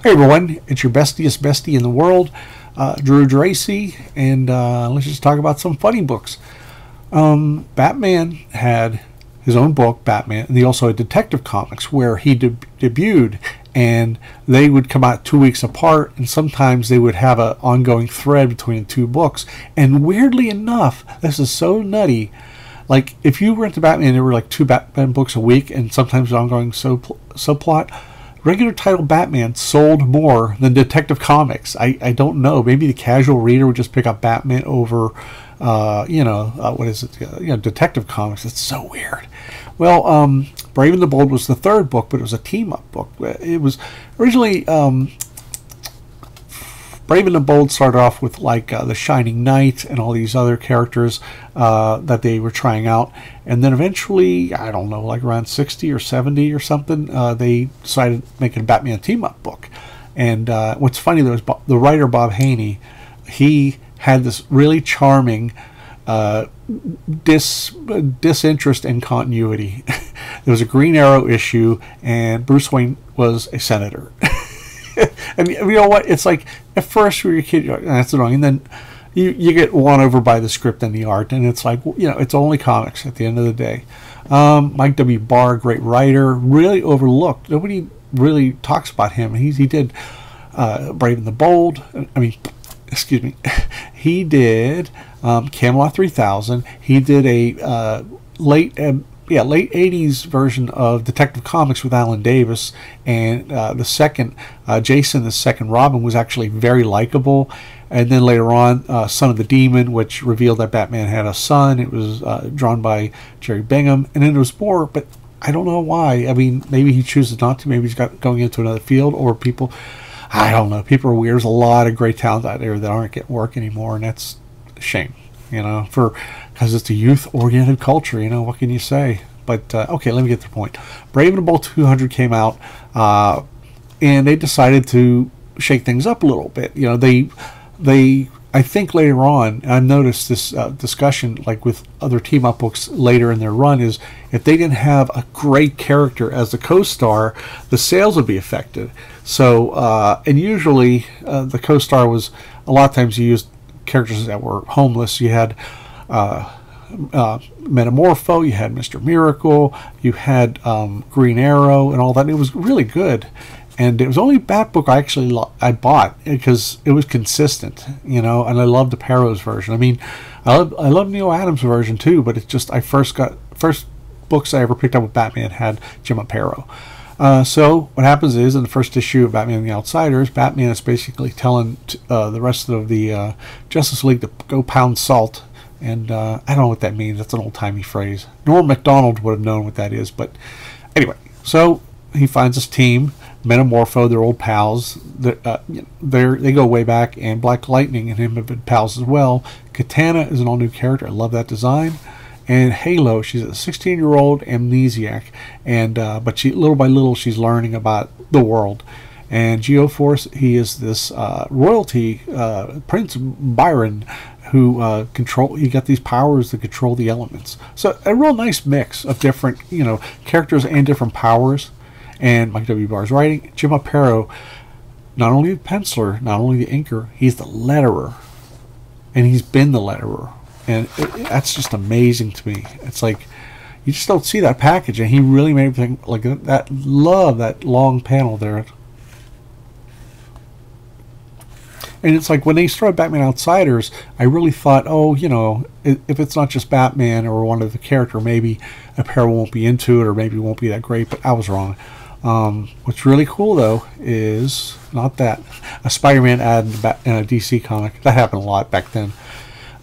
Hey everyone, it's your bestiest bestie in the world, uh, Drew Dracy, and uh, let's just talk about some funny books. Um, Batman had his own book, Batman, and he also had Detective Comics, where he de- debuted, and they would come out two weeks apart, and sometimes they would have an ongoing thread between the two books. And weirdly enough, this is so nutty. Like if you went to Batman, there were like two Batman books a week, and sometimes an ongoing sub subplot regular title Batman sold more than Detective Comics. I, I don't know. Maybe the casual reader would just pick up Batman over, uh, you know, uh, what is it? Uh, you know, Detective Comics. It's so weird. Well, um, Brave and the Bold was the third book, but it was a team up book. It was originally um, Brave and the Bold started off with like uh, the Shining Knight and all these other characters uh, that they were trying out, and then eventually, I don't know, like around sixty or seventy or something, uh, they decided making a Batman team up book. And uh, what's funny though is Bob, the writer Bob Haney, he had this really charming uh, dis disinterest in continuity. there was a Green Arrow issue, and Bruce Wayne was a senator. and you know what? It's like at first were a kid, like, that's wrong, and then you you get won over by the script and the art, and it's like you know it's only comics at the end of the day. Um, Mike W. Barr, great writer, really overlooked. Nobody really talks about him. He he did uh, Brave and the Bold. I mean, excuse me, he did um, Camelot 3000. He did a uh, late. Uh, yeah, late '80s version of Detective Comics with Alan Davis, and uh, the second uh, Jason, the second Robin, was actually very likable. And then later on, uh, Son of the Demon, which revealed that Batman had a son. It was uh, drawn by Jerry Bingham, and then there was more, but I don't know why. I mean, maybe he chooses not to. Maybe he's got going into another field, or people. I don't know. People are weird. There's a lot of great talent out there that aren't getting work anymore, and that's a shame. You know, for because it's a youth-oriented culture. You know, what can you say? But uh, okay, let me get the point. Brave and Bold 200 came out, uh, and they decided to shake things up a little bit. You know, they they I think later on, I noticed this uh, discussion, like with other team up books later in their run, is if they didn't have a great character as the co star, the sales would be affected. So, uh, and usually uh, the co star was a lot of times you used characters that were homeless. You had uh, uh, Metamorpho, you had Mr. Miracle, you had um, Green Arrow, and all that. It was really good, and it was only Bat book I actually I bought because it was consistent, you know. And I loved the Aparo's version. I mean, I love I love Neal Adams version too, but it's just I first got first books I ever picked up with Batman had Jim Aparo. Uh, so what happens is in the first issue of Batman and the Outsiders, Batman is basically telling uh, the rest of the uh, Justice League to go pound salt and uh, I don't know what that means. That's an old timey phrase. Norm MacDonald would have known what that is. But anyway, so he finds his team, Metamorpho, they're old pals. They're, uh, they go way back, and Black Lightning and him have been pals as well. Katana is an all new character. I love that design. And Halo, she's a 16 year old amnesiac, and uh, but she little by little she's learning about the world. And Geoforce, he is this uh, royalty uh, Prince Byron who uh, control. He got these powers to control the elements. So a real nice mix of different, you know, characters and different powers. And Mike W. Barr's writing. Jim Aparo, not only the penciler, not only the inker, he's the letterer, and he's been the letterer, and it, it, that's just amazing to me. It's like you just don't see that package, and he really made everything like that. Love that long panel there And it's like when they started Batman Outsiders, I really thought, oh, you know, if it's not just Batman or one of the character, maybe Aparo won't be into it or maybe won't be that great. But I was wrong. Um, what's really cool though is not that a Spider-Man ad in a DC comic that happened a lot back then.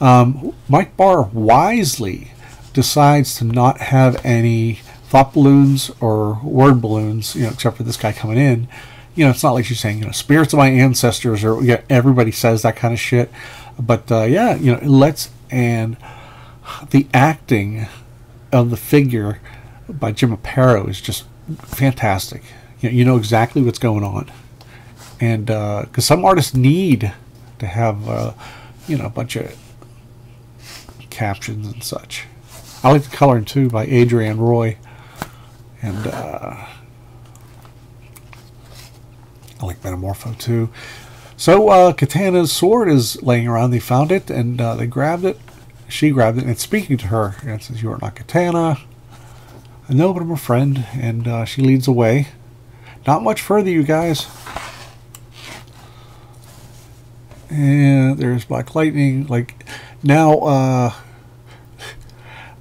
Um, Mike Barr wisely decides to not have any thought balloons or word balloons, you know, except for this guy coming in you know, it's not like she's saying, you know, spirits of my ancestors or yeah, everybody says that kind of shit. But uh, yeah, you know, let's and the acting of the figure by Jim Aparo is just fantastic. You know, you know exactly what's going on, and because uh, some artists need to have uh, you know a bunch of captions and such. I like the coloring too by Adrienne Roy, and. Uh, I like Metamorpho too. So uh, Katana's sword is laying around. They found it and uh, they grabbed it. She grabbed it and it's speaking to her. And says, "You are not Katana." I know, but I'm a friend. And uh, she leads away. Not much further, you guys. And there's Black Lightning. Like now, uh,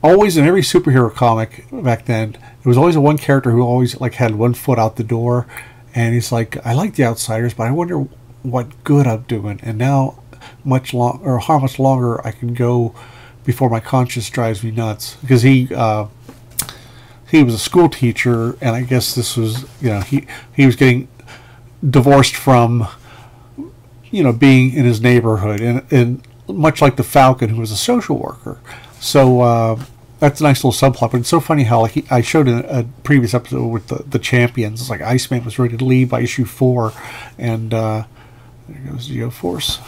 always in every superhero comic back then, there was always a one character who always like had one foot out the door, and he's like, I like the outsiders, but I wonder what good I'm doing. And now, much long or how much longer I can go before my conscience drives me nuts because he. Uh, he was a school teacher, and I guess this was, you know, he he was getting divorced from, you know, being in his neighborhood, and, and much like the Falcon, who was a social worker. So uh, that's a nice little subplot. But it's so funny how, like, he, I showed in a previous episode with the, the champions, it's like Iceman was ready to leave by issue four, and uh, there goes Geo Force.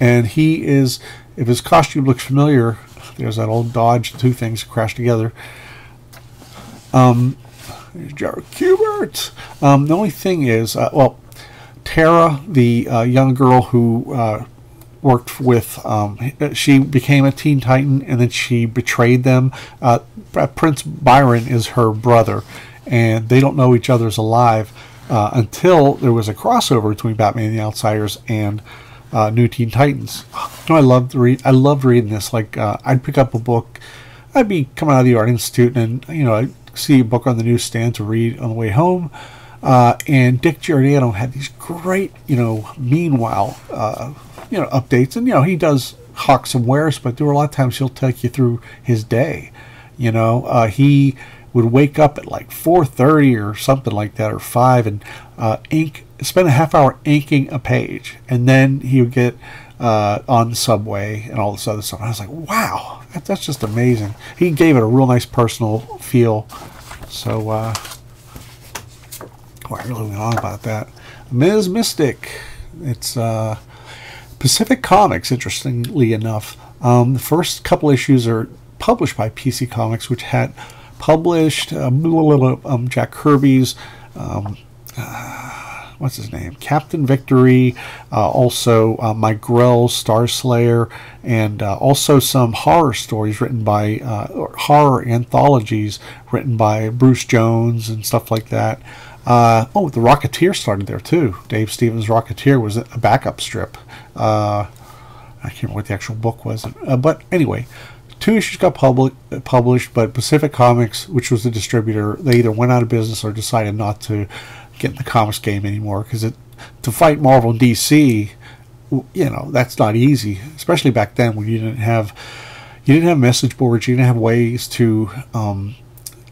And he is, if his costume looks familiar, there's that old Dodge, two things crash together. Um, there's Jared Kubert. Um, the only thing is, uh, well, Tara, the uh, young girl who uh, worked with, um, she became a Teen Titan and then she betrayed them. Uh, Prince Byron is her brother, and they don't know each other's alive uh, until there was a crossover between Batman and the Outsiders and uh, New Teen Titans. You know, I loved read. I loved reading this. Like, I'd pick up a book. I'd be coming out of the Art Institute, and you know, I see a book on the newsstand to read on the way home. Uh, and Dick Giordano had these great, you know, meanwhile, uh, you know, updates. And, you know, he does hawk some wares, but there were a lot of times he'll take you through his day. You know, uh, he would wake up at like 4.30 or something like that, or 5, and uh, ink, spend a half hour inking a page. And then he would get uh, on the subway and all this other stuff. And I was like, wow, that, that's just amazing. He gave it a real nice personal feel. So, uh, oh, I really went on about that. Ms. Mystic. It's uh, Pacific Comics, interestingly enough. Um, the first couple issues are published by PC Comics, which had published um, um, Jack Kirby's um, uh, what's his name? Captain Victory, uh, also uh, Mike Grell, Star Slayer, and uh, also some horror stories written by uh, horror anthologies written by Bruce Jones and stuff like that. Uh, oh, the Rocketeer started there too. Dave Stevens' Rocketeer was a backup strip. Uh, I can't remember what the actual book was, but anyway two issues got public, published, but Pacific Comics, which was the distributor, they either went out of business or decided not to get in the comics game anymore because to fight Marvel and DC, you know, that's not easy, especially back then when you didn't have you didn't have message boards, you didn't have ways to um,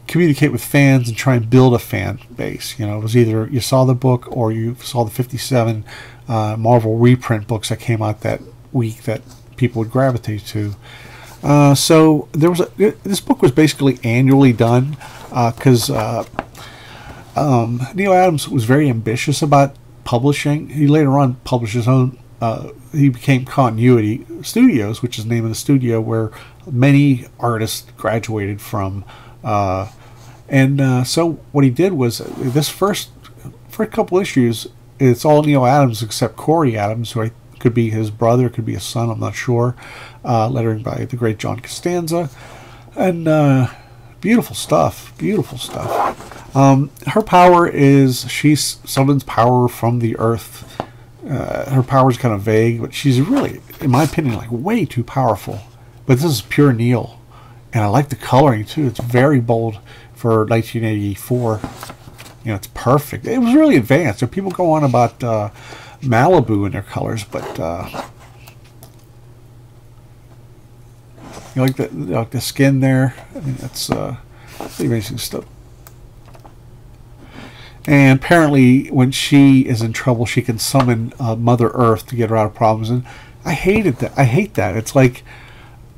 communicate with fans and try and build a fan base. You know, it was either you saw the book or you saw the 57 uh, Marvel reprint books that came out that week that people would gravitate to. Uh, so there was a, this book was basically annually done because uh, um, Neal Adams was very ambitious about publishing. He later on published his own. Uh, he became Continuity Studios, which is the name of the studio where many artists graduated from. Uh, and uh, so what he did was this first for a couple issues, it's all Neal Adams except Cory Adams, who I, could be his brother, could be his son, I'm not sure. Uh, lettering by the great John Costanza, and uh, beautiful stuff, beautiful stuff. Um, her power is she summons power from the earth. Uh, her power is kind of vague, but she's really, in my opinion, like way too powerful. But this is pure Neal, and I like the coloring too. It's very bold for 1984. You know, it's perfect. It was really advanced. So people go on about uh, Malibu and their colors, but uh, you like the like the skin there. I mean, that's uh, amazing stuff. And apparently, when she is in trouble, she can summon uh, Mother Earth to get her out of problems. And I hated that. I hate that. It's like,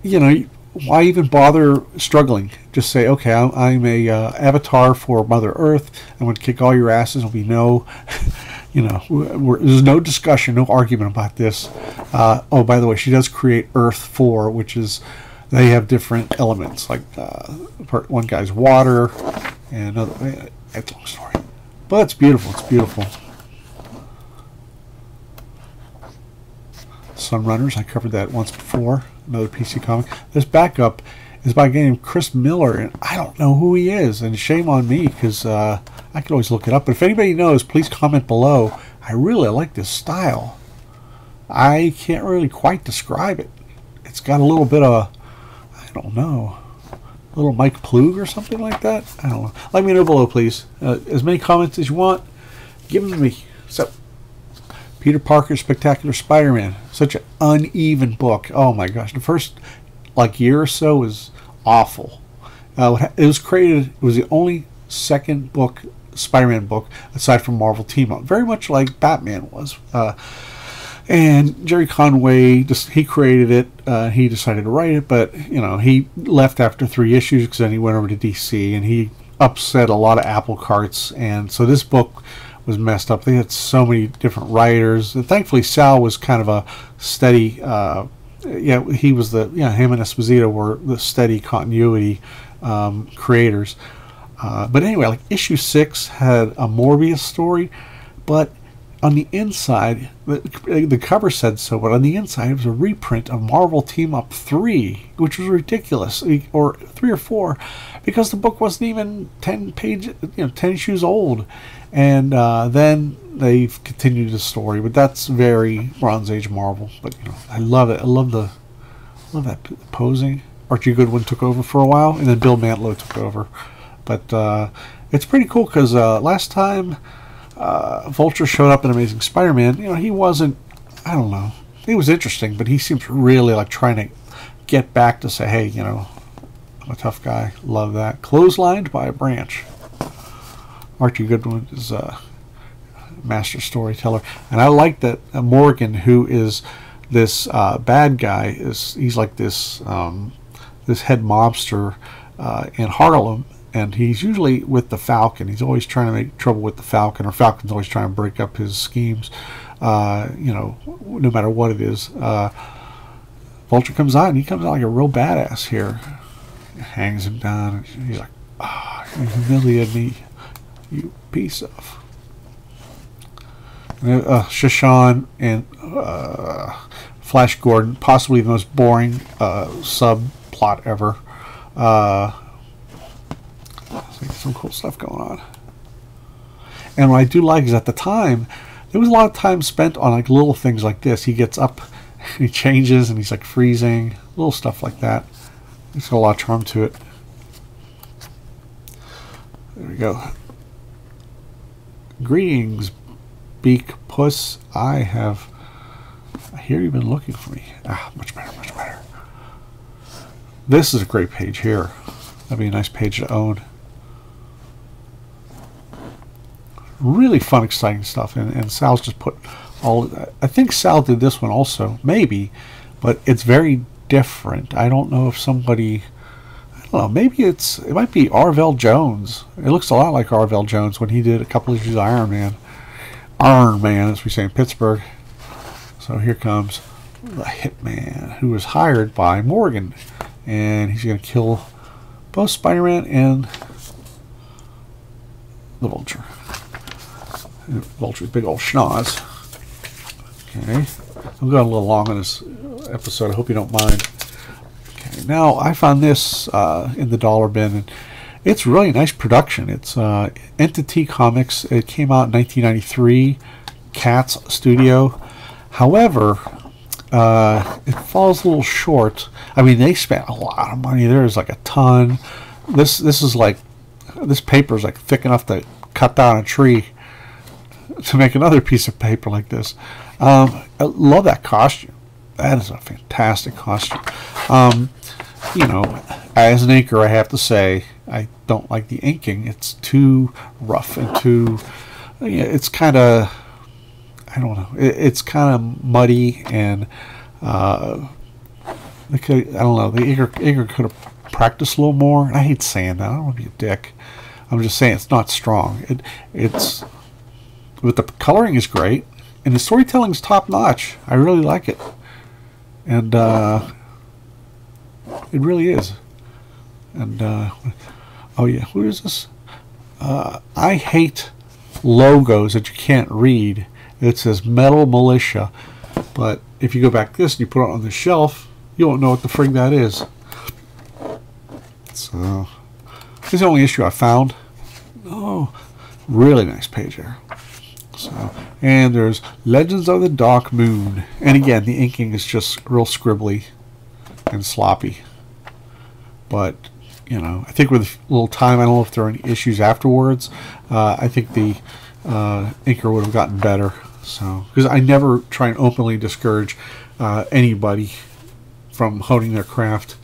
you know, why even bother struggling? Just say, okay, I'm, I'm a uh, avatar for Mother Earth. I'm going to kick all your asses. Be no, you know, there's no discussion, no argument about this. Uh, oh, by the way, she does create Earth 4, which is they have different elements. Like uh, one guy's water, and another. It's a long story. But it's beautiful. It's beautiful. Sunrunners. I covered that once before. Another PC comic. This backup is by a guy named Chris Miller, and I don't know who he is. And shame on me because uh, I could always look it up. But if anybody knows, please comment below. I really like this style. I can't really quite describe it. It's got a little bit of, I don't know, a little Mike Ploog or something like that. I don't know. Let me know below, please. Uh, as many comments as you want, give them to me. So, Peter Parker's Spectacular Spider-Man. Such an uneven book. Oh my gosh. The first like year or so was awful. Uh, it was created, it was the only second book, Spider-Man book, aside from Marvel Team Up. Very much like Batman was. Uh, and Gerry Conway just he created it. Uh, he decided to write it, but you know he left after three issues because then he went over to DC and he upset a lot of apple carts. And so this book was messed up. They had so many different writers. And thankfully, Sal was kind of a steady. Uh, yeah, he was the yeah him and Esposito were the steady continuity um, creators. Uh, but anyway, like issue six had a Morbius story, but on the inside, the, the, cover said so, but on the inside it was a reprint of Marvel Team Up 3, which was ridiculous, or 3 or 4, because the book wasn't even 10 page, you know, 10 issues old. And uh, then they've continued the story, but that's very Bronze Age Marvel. But you know, I love it. I love the, love that posing. Archie Goodwin took over for a while, and then Bill Mantlo took over. But uh, it's pretty cool because uh, last time uh, Vulture showed up in Amazing Spider-Man, you know, he wasn't, I don't know, he was interesting, but he seems really like trying to get back to say, hey, you know, I'm a tough guy. Love that. Clotheslined by a branch. Archie Goodwin is a master storyteller, and I like that Morgan, who is this uh, bad guy, is he's like this um, this head mobster uh, in Harlem, and he's usually with the Falcon. He's always trying to make trouble with the Falcon, or Falcon's always trying to break up his schemes. Uh, you know, no matter what it is. Uh, Vulture comes out, and he comes out like a real badass here. Hangs him down, and he's like, "Ah, oh, you humiliated me, you piece of." Uh, Sha Shan and uh, Flash Gordon, possibly the most boring uh, subplot ever. Uh, some cool stuff going on. And what I do like is at the time, there was a lot of time spent on like little things like this. He gets up, he changes, and he's like freezing, little stuff like that. It's got a lot of charm to it. There we go. Greetings, Beak Puss. I have. I hear you've been looking for me. Ah, much better, much better. This is a great page here. That'd be a nice page to own. really fun, exciting stuff. And, and Sal's just put all. I think Sal did this one also, maybe, but it's very different. I don't know if somebody. Don't know. Maybe it's it might be Arvell Jones. It looks a lot like Arvell Jones when he did a couple of issues of Iron Man. Iron Man, as we say in Pittsburgh. So here comes the Hitman, who was hired by Morgan, and he's going to kill both Spider-Man and the Vulture. Vulture's big old schnoz. Okay. I'm going a little long on this episode. I hope you don't mind. Now, I found this uh, in the dollar bin, and it's really nice production. It's uh, Entity Comics. It came out in 1993. Cats Studio. However, uh, it falls a little short. I mean, they spent a lot of money. There's like a ton. This this is like this paper is like thick enough to cut down a tree to make another piece of paper like this. Um, I love that costume. That is a fantastic costume. Um, you know, as an inker, I have to say I don't like the inking. It's too rough and too. You know, it's kind of. I don't know. It, it's kind of muddy and. Uh, I don't know. The inker, inker could have practiced a little more. I hate saying that. I don't want to be a dick. I'm just saying it's not strong. It it's but the coloring is great, and the storytelling is top notch. I really like it, and uh, it really is. And uh, oh yeah, who is this? Uh, I hate logos that you can't read. It says Metal Militia, but if you go back this and you put it on the shelf, you won't know what the frig that is. So, this is the only issue I found. Oh, really nice page here. So, and there's Legends of the Dark Moon. And again, the inking is just real scribbly and sloppy. But, you know, I think with a little time, I don't know if there are any issues afterwards. Uh, I think the uh, inker would have gotten better. So, because I never try and openly discourage uh, anybody from honing their craft.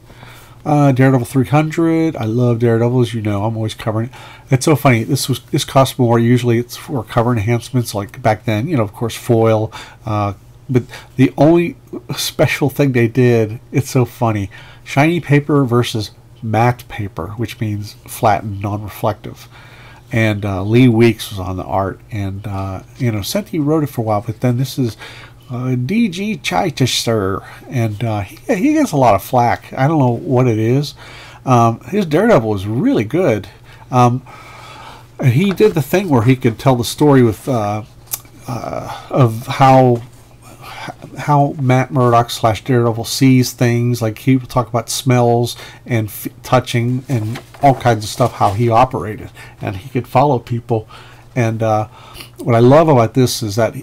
Uh, Daredevil 300. I love Daredevil, as you know. I'm always covering it. It's so funny. This was this costs more. Usually, it's for cover enhancements. Like back then, you know, of course, foil. Uh, but the only special thing they did, it's so funny. Shiny paper versus matte paper, which means flattened, non-reflective. And uh, Lee Weeks was on the art, and uh, you know, Senti wrote it for a while. But then this is uh, DG Chichester, and uh, he, he gets a lot of flack. I don't know what it is. Um, his Daredevil is really good. Um, he did the thing where he could tell the story with uh, uh of how how Matt Murdock slash Daredevil sees things. Like he would talk about smells and touching and all kinds of stuff. How he operated, and he could follow people. And uh, what I love about this is that.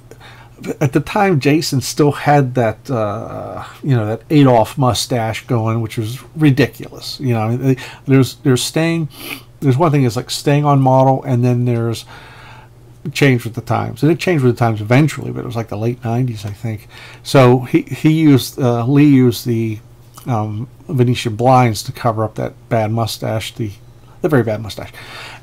At the time, Jason still had that, uh, you know, that Adolf mustache going, which was ridiculous. You know, there's there's staying, there's one thing is like staying on model, and then there's change with the times, and it changed with the times eventually, but it was like the late '90s, I think. So he he used uh, Lee used the um, Venetian blinds to cover up that bad mustache, the the very bad mustache.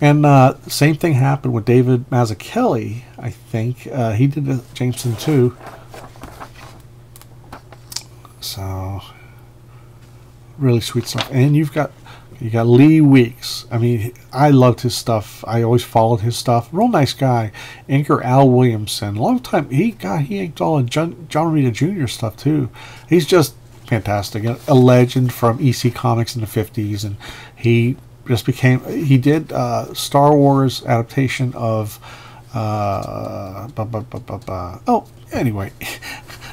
And uh, same thing happened with David Mazzucchelli, I think. Uh, he did Jameson too. So really sweet stuff. And you've got you got Lee Weeks. I mean, I loved his stuff. I always followed his stuff. Real nice guy. Inker Al Williamson. Long time. He got he inked all of John, John Romita Jr. stuff too. He's just fantastic. A legend from EC Comics in the 50s. And he just became he did uh, Star Wars adaptation of uh, oh anyway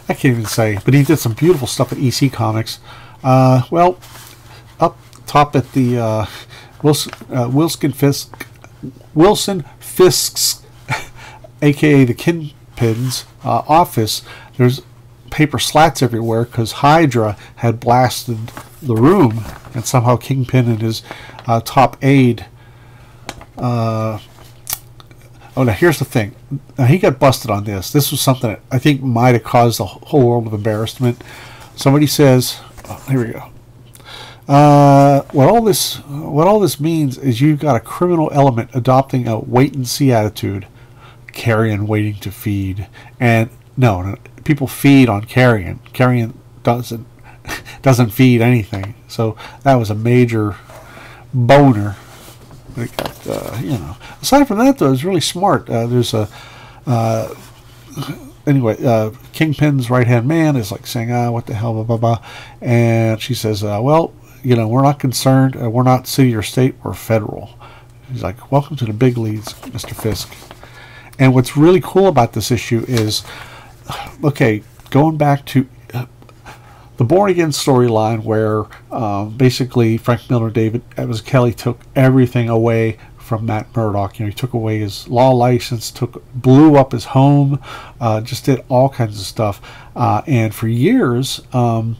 I can't even say but he did some beautiful stuff at EC Comics. Uh, well up top at the uh, Wilson uh, Wilson Fisk Wilson Fisk's aka the Kingpin's uh, office there's paper slats everywhere because Hydra had blasted the room and somehow Kingpin and his uh, top aide. Uh, oh, now here's the thing. Now, he got busted on this. This was something that I think might have caused the whole world of embarrassment. Somebody says, oh, here we go. Uh, what all this what all this means is you've got a criminal element adopting a wait and see attitude, carrion waiting to feed, and no, no people feed on carrion. Carrion doesn't doesn't feed anything. So that was a major boner. Uh, you know. Aside from that, though, it's really smart. Uh, there's a uh, anyway. Uh, Kingpin's right hand man is like saying, "Ah, what the hell?" Blah blah blah. And she says, uh, "Well, you know, we're not concerned. Uh, we're not city or state. We're federal." He's like, "Welcome to the big leagues, Mr. Fisk." And what's really cool about this issue is, okay, going back to the Born Again storyline, where um, basically Frank Miller, David Mazzucchelli took everything away from Matt Murdock. You know, he took away his law license, took blew up his home, uh, just did all kinds of stuff. Uh, and for years, um,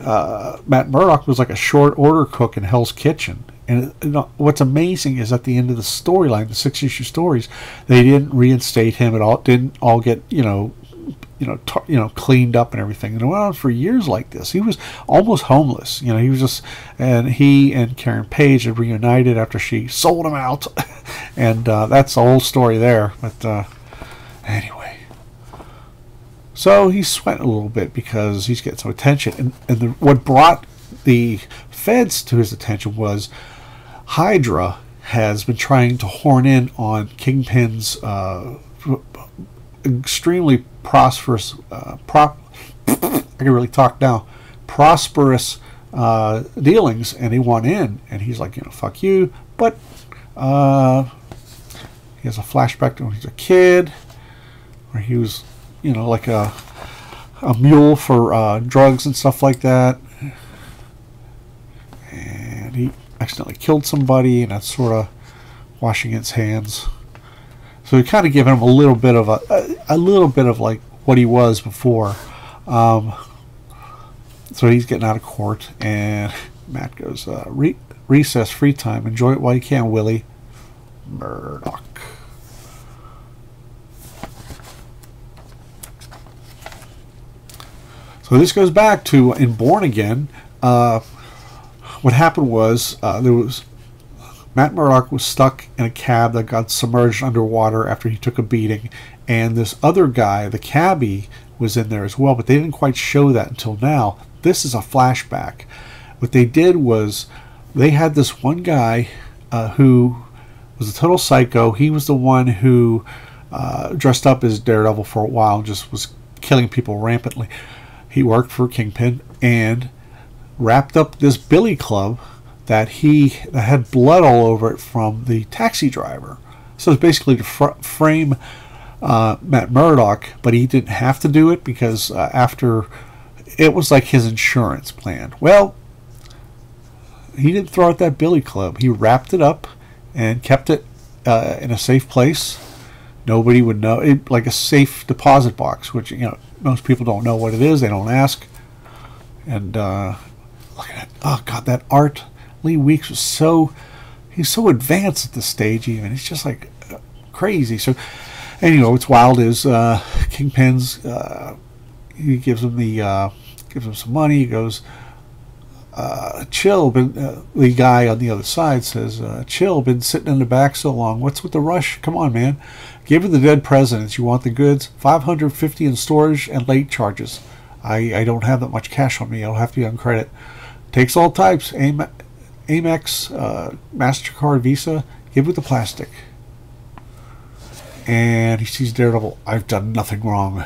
uh, Matt Murdock was like a short order cook in Hell's Kitchen. And what's amazing is at the end of the storyline, the six issue stories, they didn't reinstate him at all. Didn't all get you know you know, tar- you know, cleaned up and everything. And it went on for years like this. He was almost homeless. You know, he was just, and he and Karen Page had reunited after she sold him out, and uh, that's the whole story there. But uh, anyway, so he's sweating a little bit because he's getting some attention, and and the, what brought the feds to his attention was Hydra has been trying to horn in on Kingpin's. Uh, extremely prosperous, uh, prop, I can really talk now, prosperous uh, dealings, and he won in, and he's like, you know, fuck you. But uh, he has a flashback to when he's a kid, where he was, you know, like a a mule for uh, drugs and stuff like that. And he accidentally killed somebody, and that's sort of washing its hands. So we kind of give him a little bit of a, a, a little bit of like what he was before. Um, so he's getting out of court, and Matt goes, uh, Re- recess, free time, enjoy it while you can, Willie. Murdock. So this goes back to in Born Again. Uh, what happened was uh, there was Matt Murdock was stuck in a cab that got submerged underwater after he took a beating, and this other guy, the cabbie, was in there as well, but they didn't quite show that until now. This is a flashback. What they did was they had this one guy uh, who was a total psycho. He was the one who uh, dressed up as Daredevil for a while and just was killing people rampantly. He worked for Kingpin and wrapped up this billy club that he that had blood all over it from the taxi driver. So it's basically to fr- frame uh, Matt Murdock, but he didn't have to do it because uh, after it was like his insurance plan. Well, he didn't throw out that billy club. He wrapped it up and kept it uh, in a safe place. Nobody would know it, like a safe deposit box, which you know most people don't know what it is. They don't ask. And uh, look at it. Oh God, that art Lee Weeks was so he's so advanced at this stage. Even he's just like crazy. So, know what's wild is uh, Kingpin's. Uh, he gives him the uh, gives him some money. He goes, uh, "Chill." But uh, the guy on the other side says, uh, "Chill." Been sitting in the back so long. What's with the rush? Come on, man. Give Given the dead presidents, you want the goods. Five hundred fifty in storage and late charges. I, I don't have that much cash on me. I'll have to be on credit. Takes all types. Aim, Amex, uh, MasterCard, Visa, give with the plastic. And he sees Daredevil. I've done nothing wrong.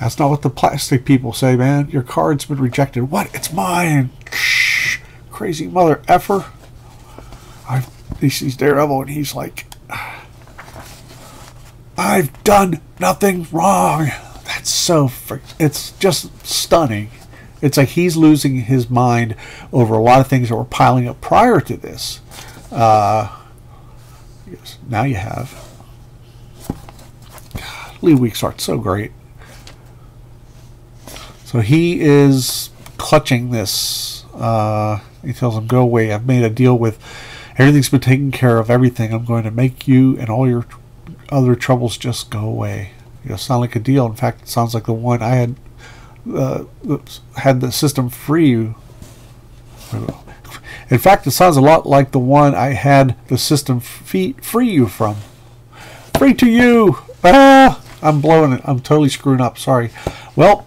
That's not what the plastic people say, man. Your card's been rejected. What? It's mine. Shh. Crazy mother effer. I've, he sees Daredevil and he's like, I've done nothing wrong. That's so. It's just stunning. It's like he's losing his mind over a lot of things that were piling up prior to this. Uh, now you have. God, Lee Weeks art so great. So he is clutching this. Uh, he tells him, "Go away. I've made a deal with. Everything's been taken care of. Everything. I'm going to make you and all your other troubles just go away." You know, sound like a deal. In fact, it sounds like the one I had uh, had the system free you. In fact, it sounds a lot like the one I had the system free, free you from. Free to you! Ah! I'm blowing it. I'm totally screwing up. Sorry. Well,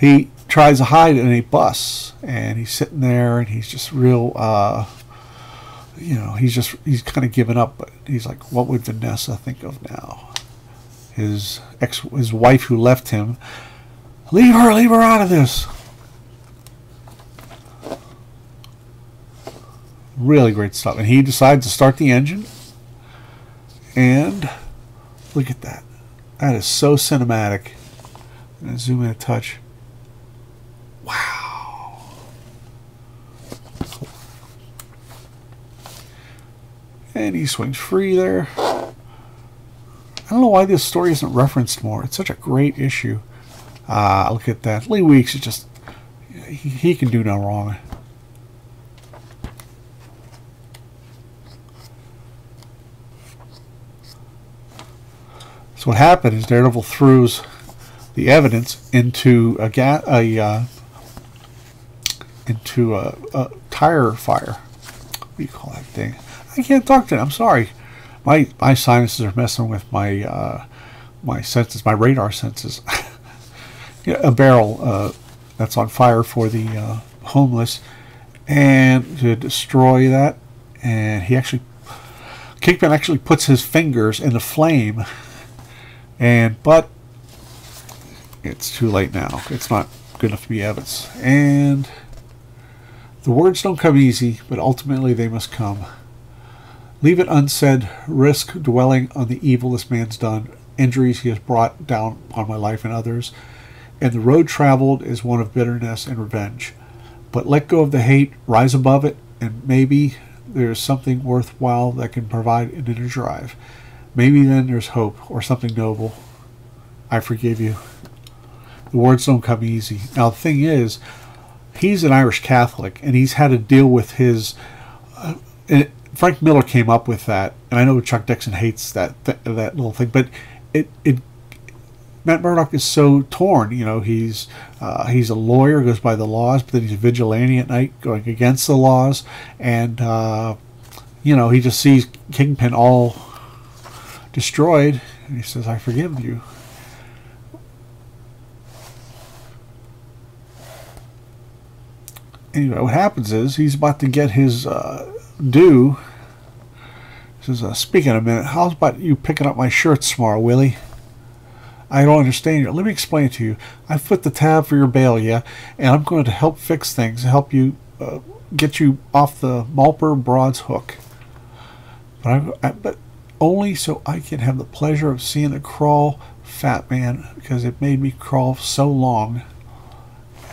he tries to hide in a bus, and he's sitting there, and he's just real. Uh, you know, he's just he's kind of given up. But he's like, what would Vanessa think of now? His ex, his wife who left him Leave her, leave her out of this. Really great stuff. And he decides to start the engine. And look at that. That is so cinematic. I'm going to zoom in a touch. Wow. And he swings free there. I don't know why this story isn't referenced more. It's such a great issue. Ah, look at that. Lee Weeks is just, he, he can do no wrong. So what happened is Daredevil throws the evidence into a ga- a uh, into a, a, tire fire. What do you call that thing? I can't talk to it. I'm sorry. My my sinuses are messing with my uh, my senses, my radar senses. a barrel uh, that's on fire for the uh, homeless, and to destroy that. And he actually, Kingpin actually puts his fingers in the flame, and but it's too late now. It's not good enough to be evidence. And the words don't come easy, but ultimately they must come. Leave it unsaid, risk dwelling on the evil this man's done, injuries he has brought down upon my life and others and the road traveled is one of bitterness and revenge. But let go of the hate, rise above it, and maybe there's something worthwhile that can provide an inner drive. Maybe then there's hope or something noble. I forgive you. The words don't come easy. Now, the thing is, he's an Irish Catholic, and he's had to deal with his. Uh, Frank Miller came up with that, and I know Chuck Dixon hates that th- that little thing, but it it Matt Murdock is so torn. You know, he's uh, he's a lawyer, goes by the laws, but then he's a vigilante at night, going against the laws, and uh, you know he just sees Kingpin all destroyed, and he says, "I forgive you." Anyway, what happens is he's about to get his uh, due. He says, uh, "Speaking a minute, how's about you picking up my shirts tomorrow, Willie?" I don't understand you. Let me explain to you. I put the tab for your bail, yeah, and I'm going to help fix things, help you uh, get you off the Malper Broads hook. But, I, I, but only so I can have the pleasure of seeing the crawl fat man because it made me crawl so long.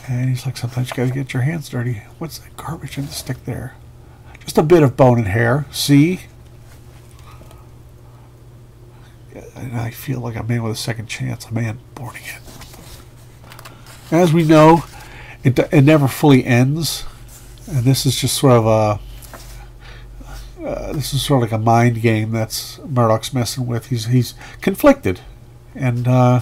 And he's like, sometimes you got to get your hands dirty. What's that garbage in the stick there? Just a bit of bone and hair. See? And I feel like a man with a second chance, a man born again. As we know, it, it never fully ends, and this is just sort of a uh, this is sort of like a mind game that's Murdock's messing with. He's he's conflicted, and uh,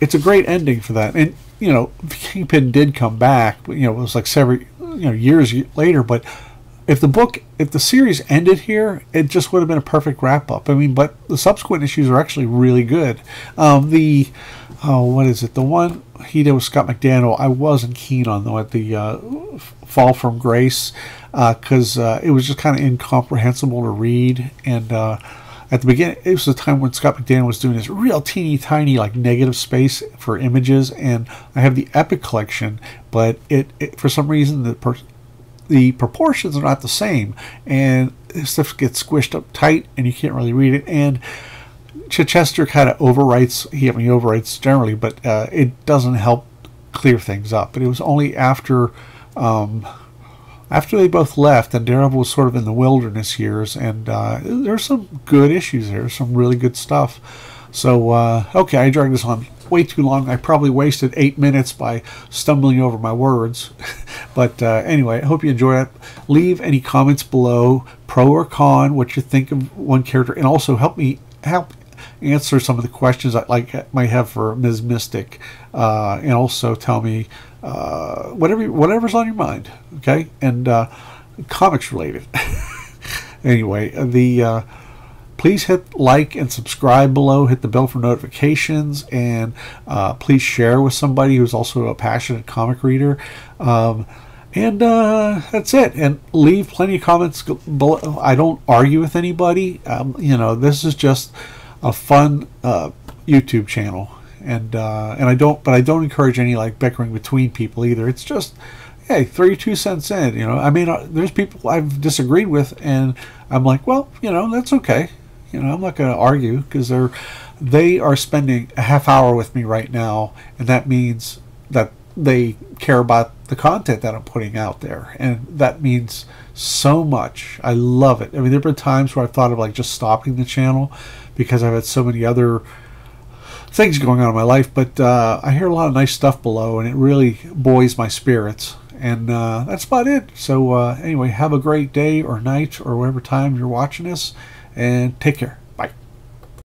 it's a great ending for that. And you know, Kingpin did come back. You know, it was like several you know years later, but if the book, if the series ended here, it just would have been a perfect wrap up. I mean, but the subsequent issues are actually really good. Um, the, oh, what is it? The one he did with Scott McDaniel, I wasn't keen on though at the uh, Fall from Grace because uh, uh, it was just kind of incomprehensible to read and. Uh, at the beginning, it was the time when Scott McDaniel was doing this real teeny tiny, like negative space for images, and I have the Epic collection, but it, it for some reason the per- the proportions are not the same, and stuff gets squished up tight, and you can't really read it. And Chichester kind of overwrites. He I mean, he overwrites generally, but uh, it doesn't help clear things up. But it was only after. Um, after they both left, and Daredevil was sort of in the wilderness years, and uh, there's some good issues there, some really good stuff. So, uh, okay, I dragged this on way too long. I probably wasted eight minutes by stumbling over my words. but uh, anyway, I hope you enjoy it. Leave any comments below, pro or con, what you think of one character, and also help me help answer some of the questions I like might have for Ms. Mystic, uh, and also tell me uh, whatever whatever's on your mind. Okay, and uh, comics related. anyway, the uh, please hit like and subscribe below. Hit the bell for notifications. And uh, please share with somebody who's also a passionate comic reader. Um, and uh, that's it. And leave plenty of comments below. I don't argue with anybody. Um, you know this is just a fun uh, youtube channel. And uh, and i don't but i don't encourage any like bickering between people either. It's just hey, throw two cents in. You know, I mean, uh, there's people I've disagreed with, and I'm like, well, you know, that's okay. You know, I'm not going to argue because they're they are spending a half hour with me right now, and that means that they care about the content that I'm putting out there, and that means so much. I love it. I mean, there've been times where I've thought of like just stopping the channel because I've had so many other things going on in my life, but uh, I hear a lot of nice stuff below, and it really buoys my spirits. And uh, that's about it. So, uh, anyway, have a great day or night or whatever time you're watching this and take care.